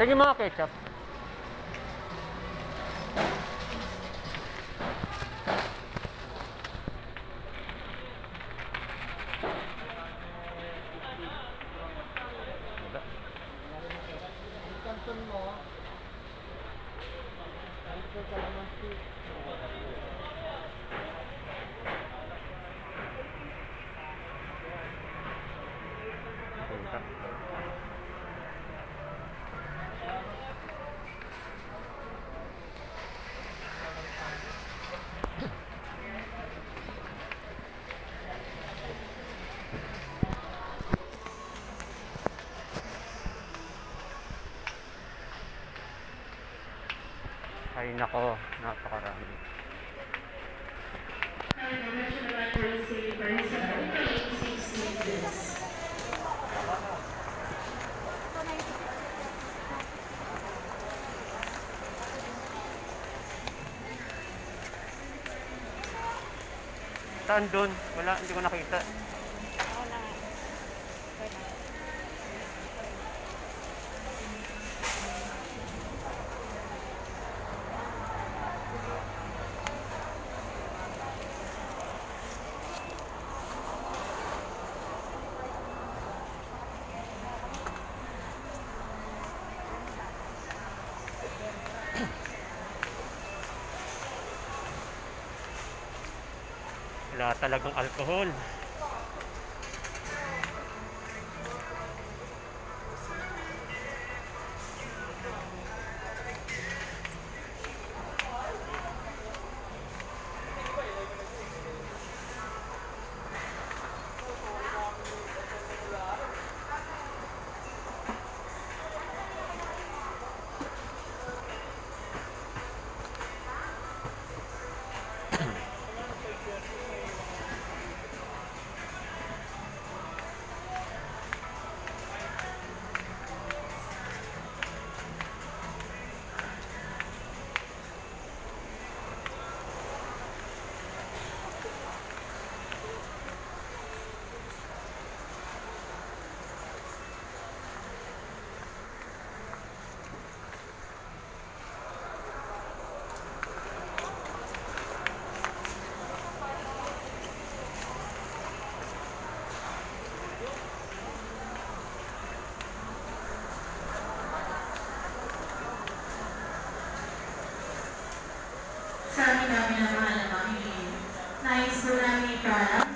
Sige mga ketchup. Wala. Kanton mo. Ay nako, napakarami. Saan doon? Wala, hindi ko nakita. Wala talagang alcohol. dami na mahal na makinggan. Nais po namin para